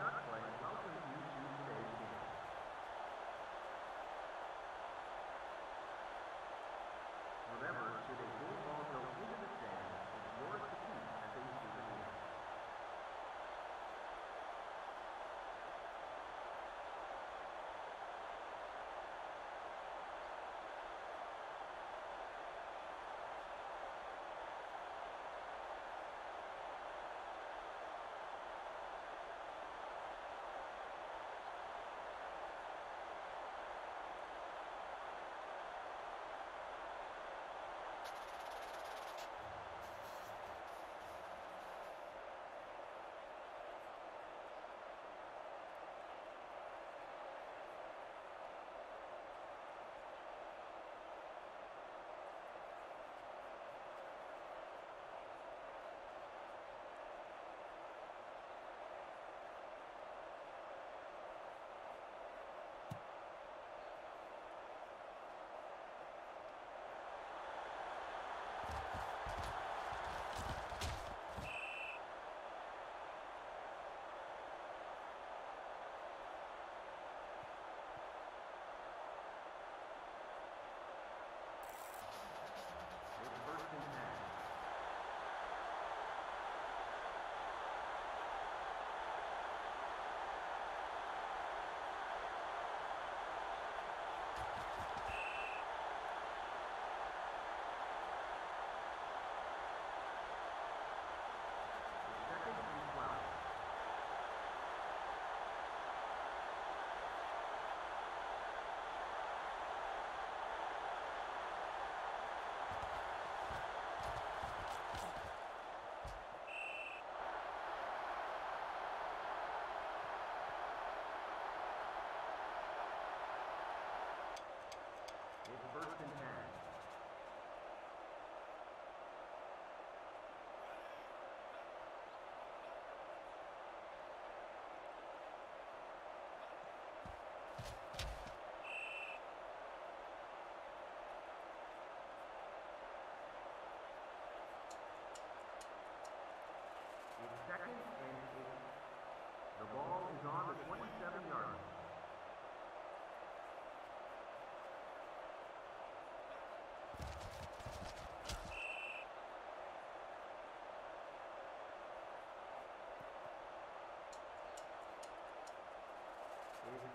Chuck Clay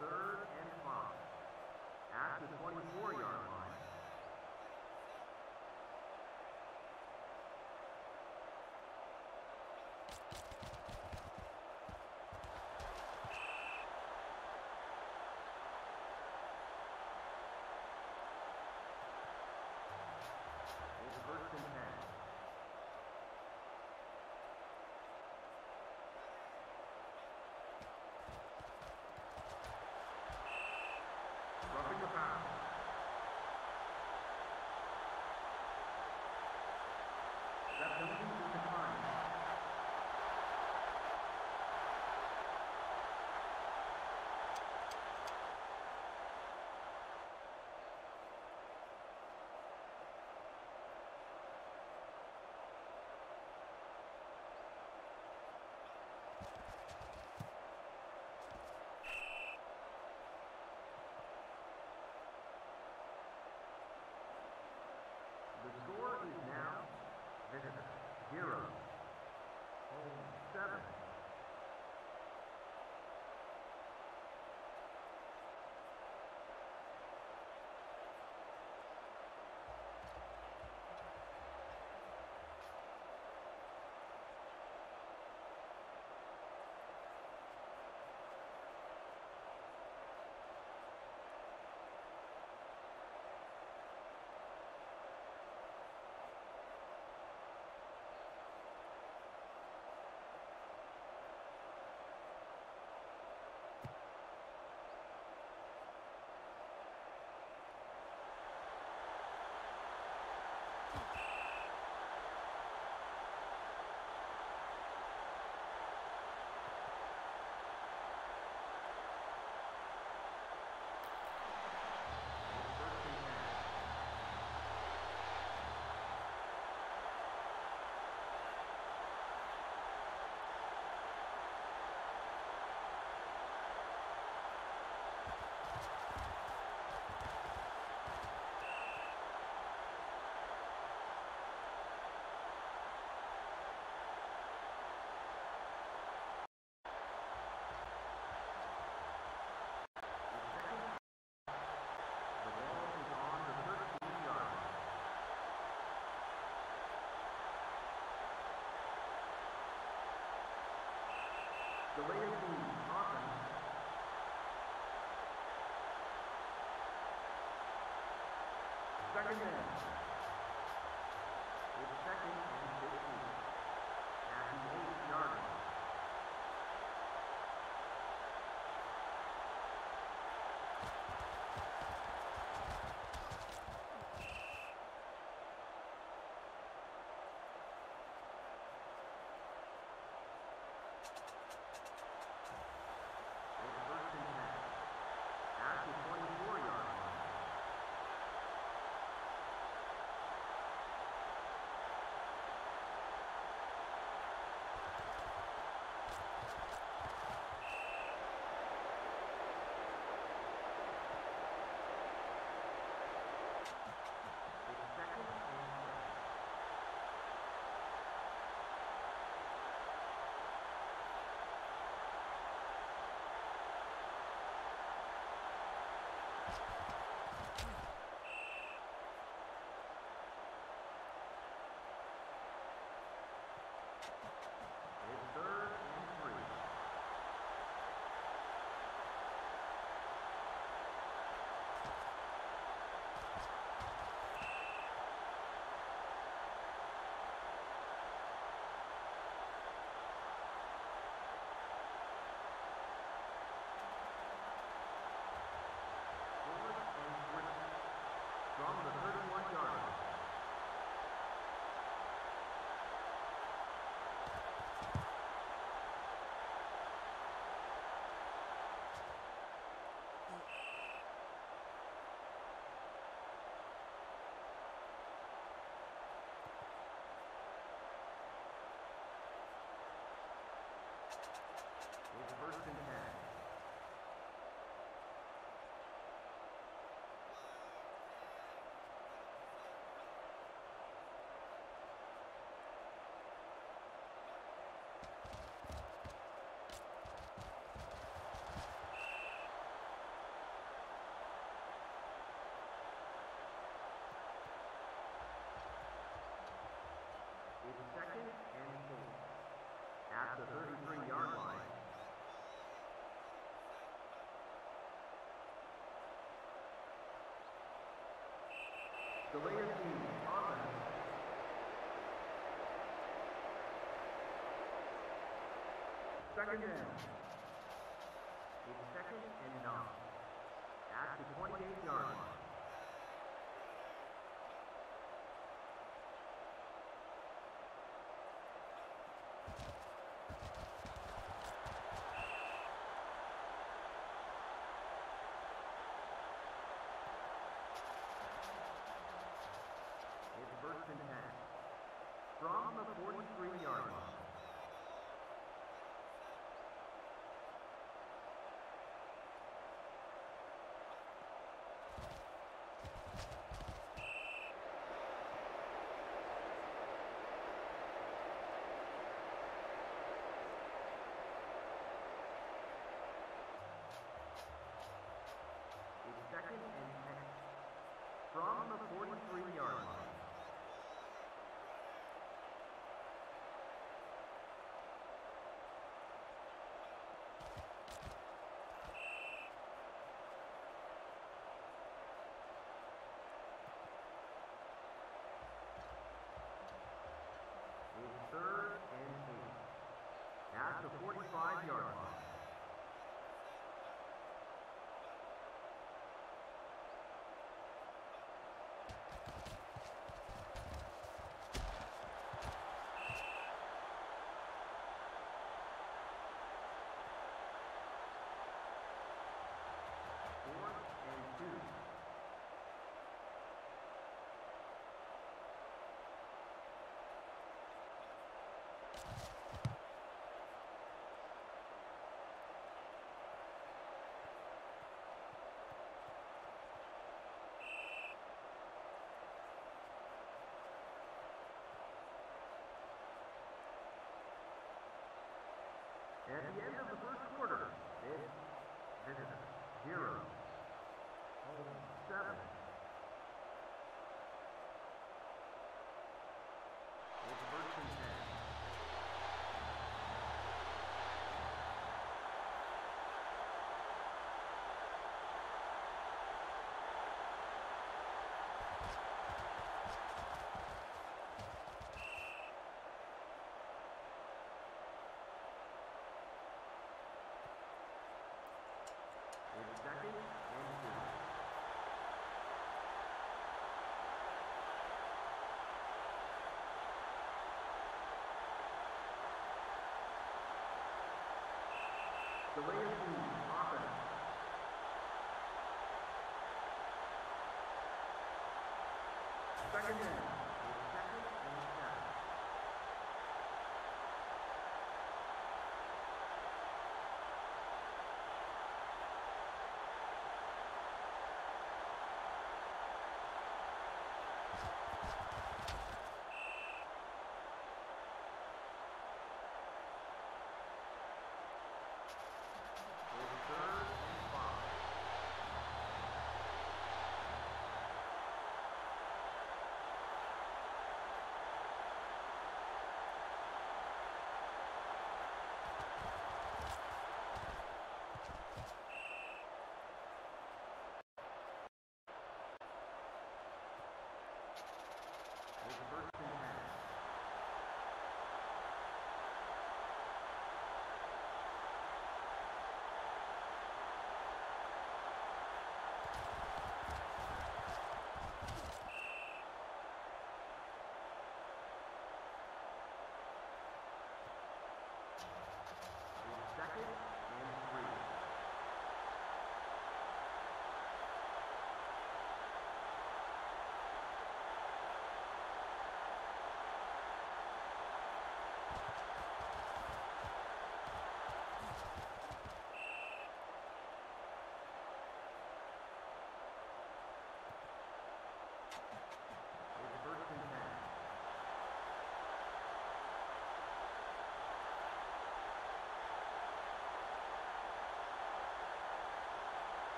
third and five. At the 24-yard Second down. Second down. It's second and nine. from the 43-yard line. the end of the first quarter, it's 0, 7. Second down.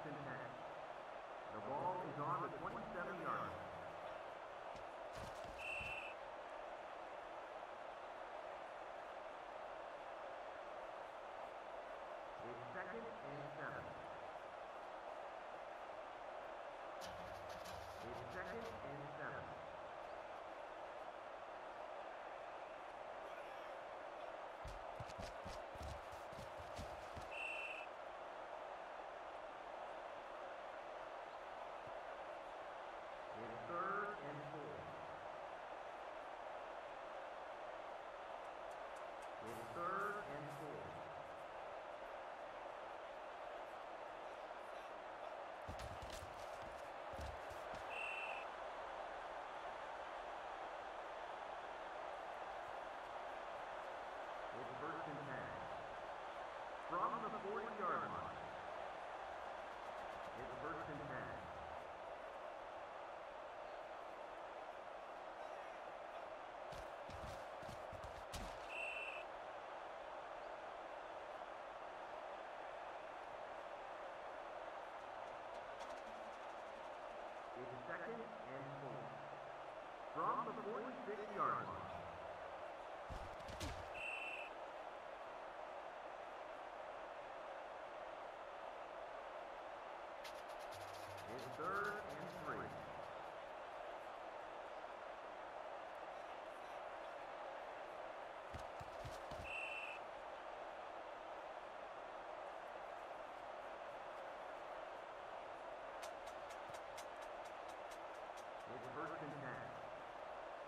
Hutchinson. The ball is on the 20. second and four. From the 46-yard line. It's third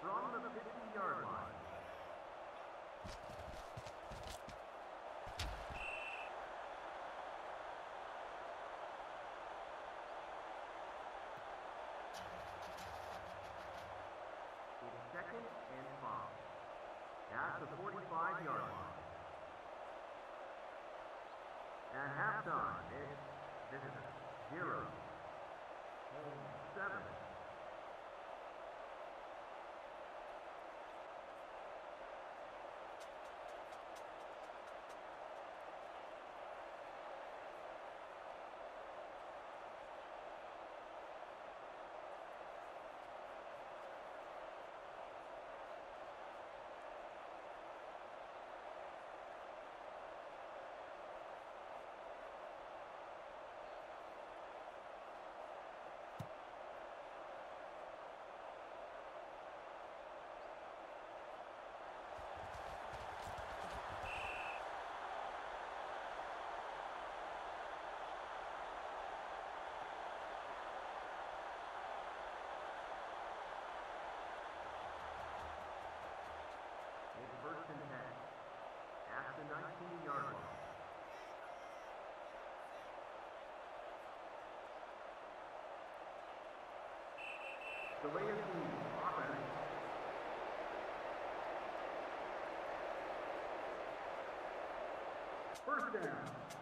from the 50-yard line. It's second and five. At the 45-yard line. At halftime, it's visitors 0, 7, First down.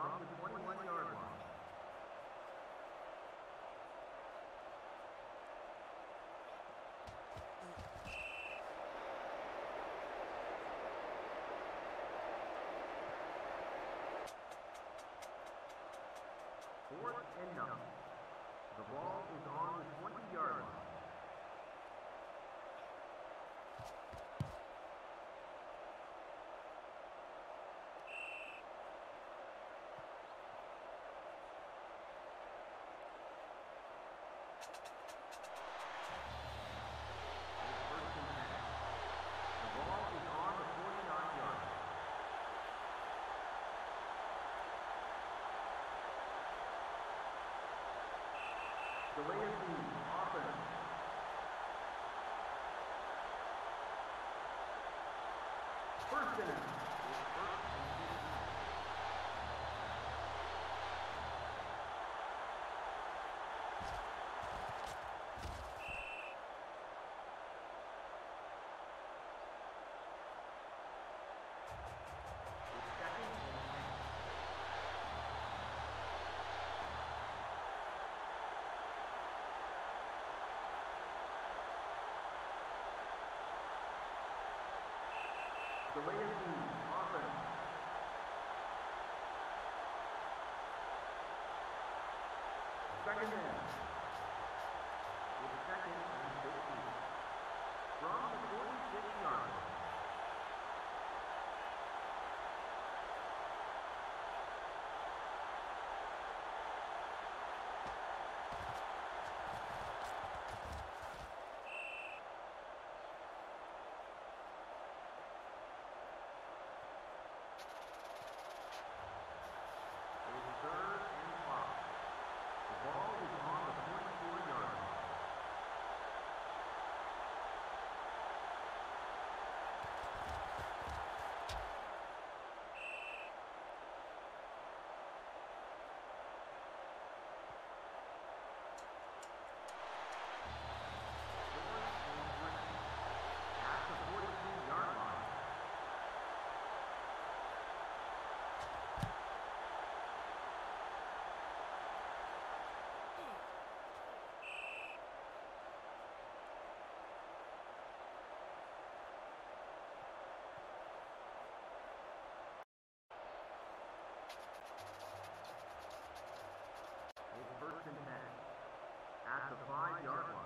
on the 21-yard line. Fourth and nine. The ball is on the 20-yard line. First down. Second down. nine-yard line.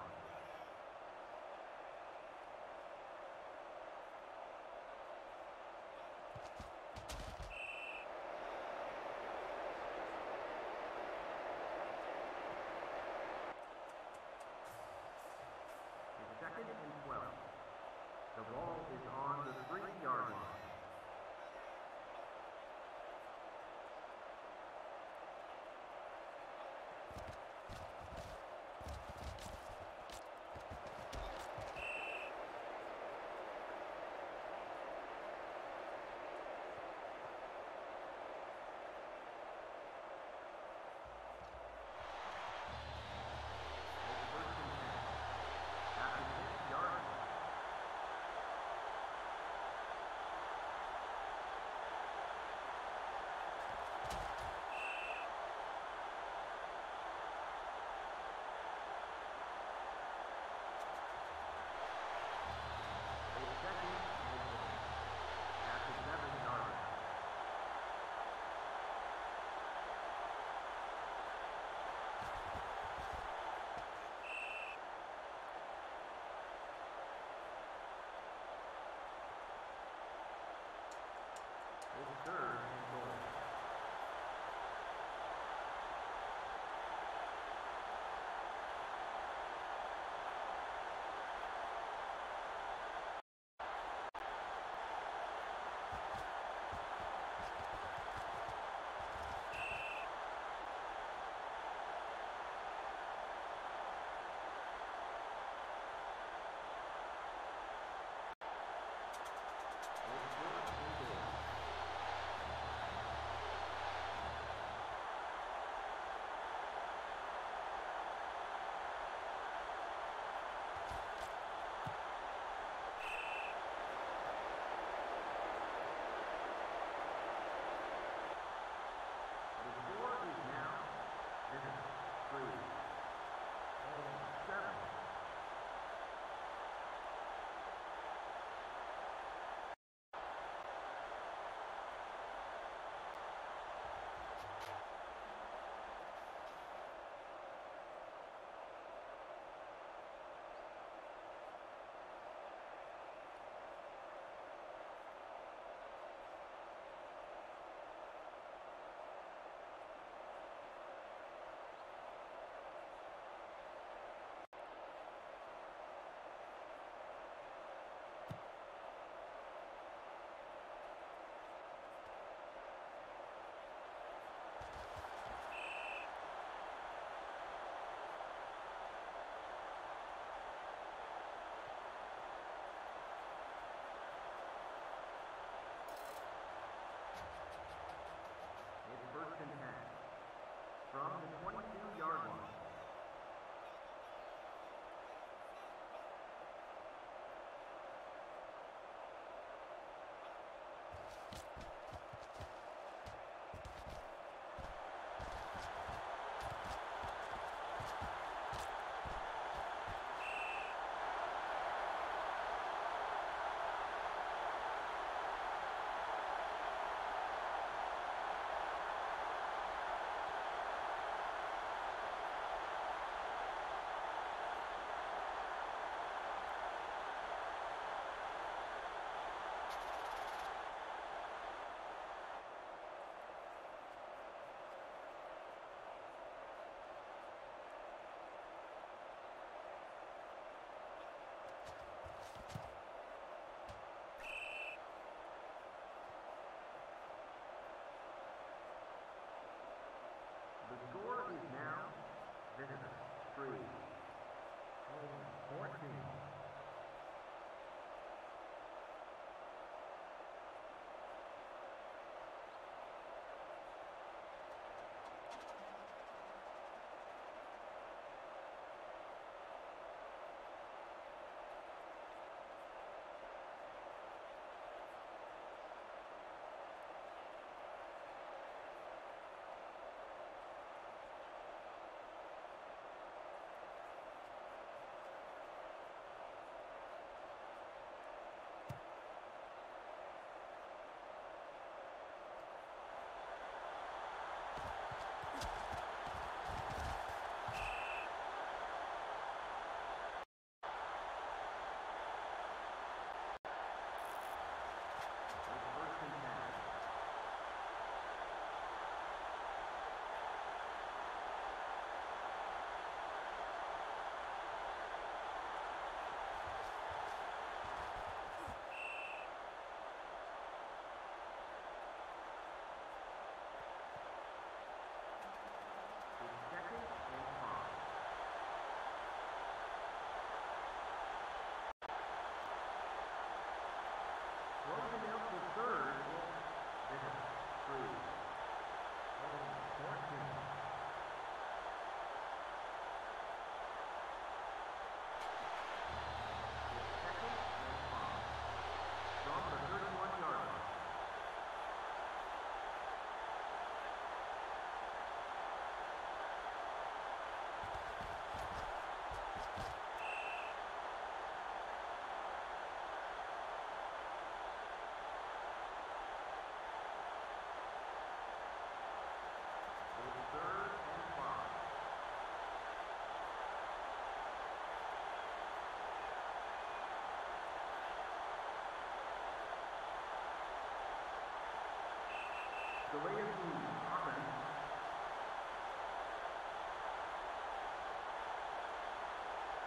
Visitors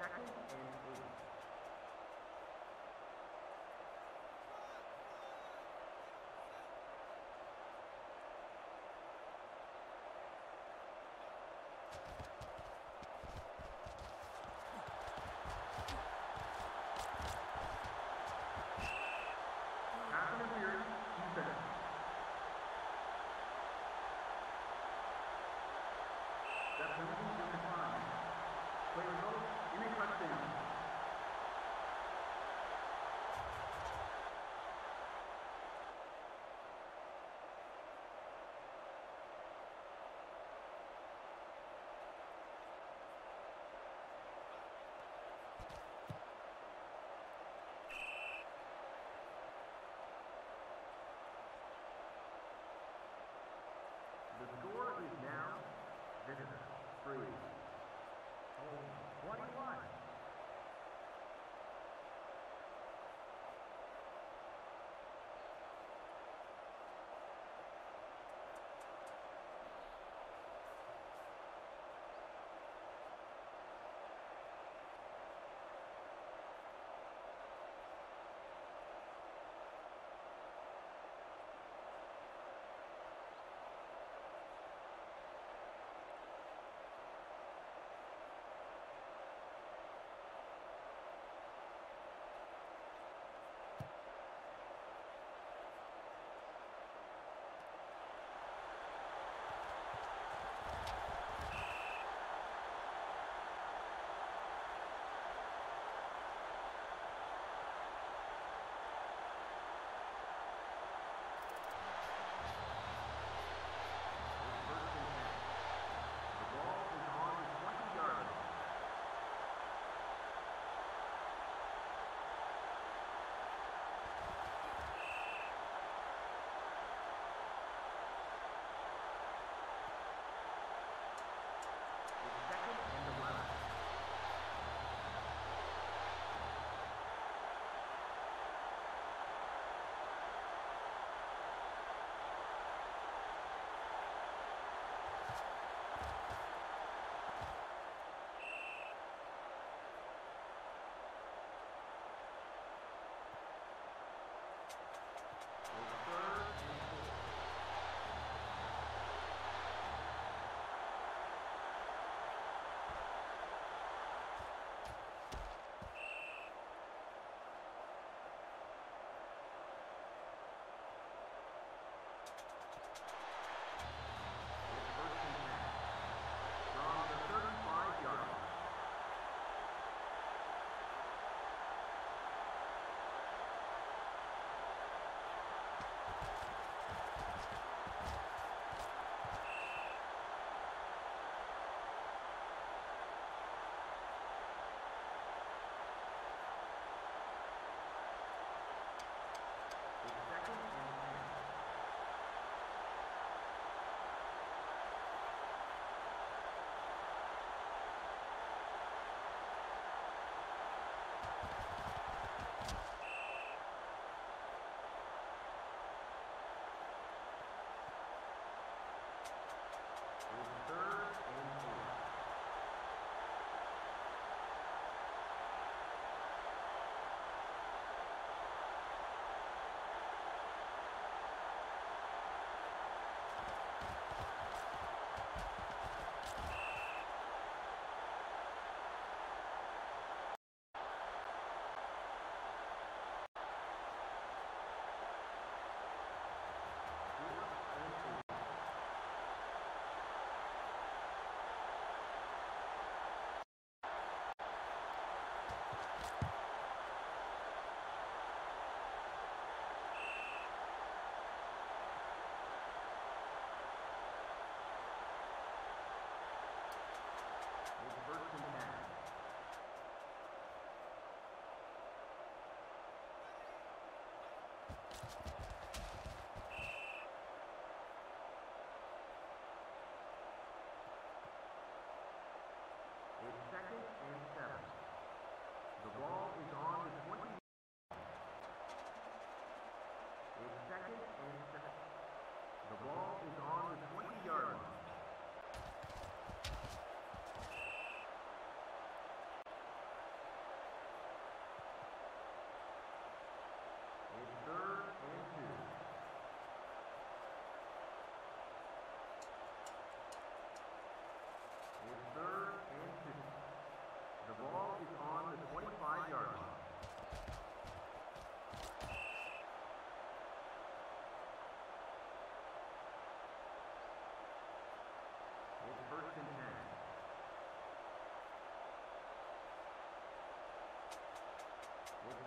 Second and three. 21.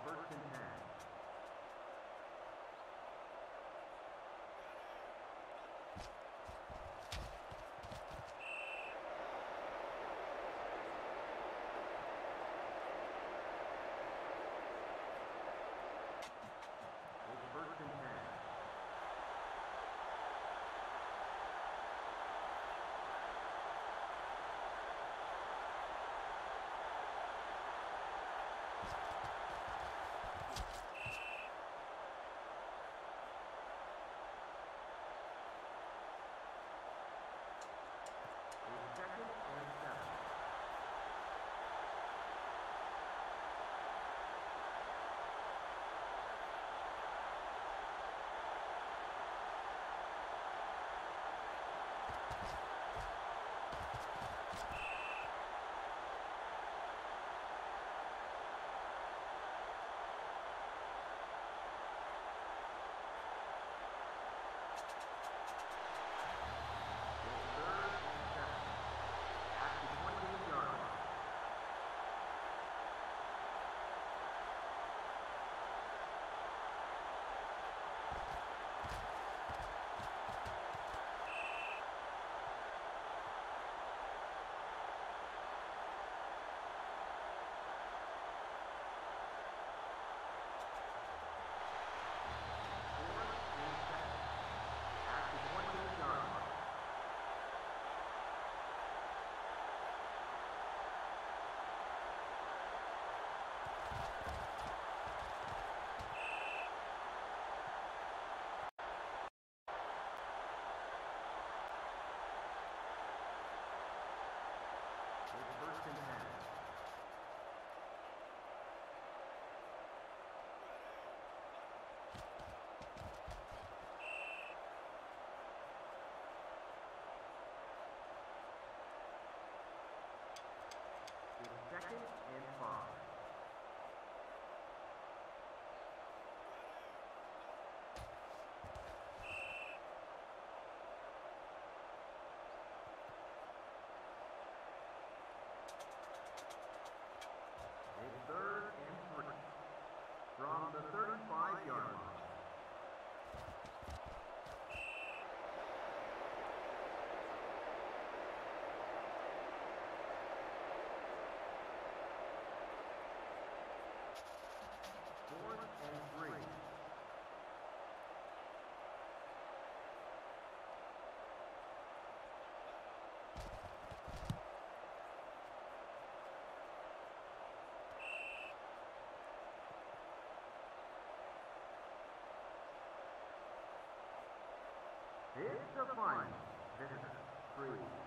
first and from the 35 yard line. is the final. Three.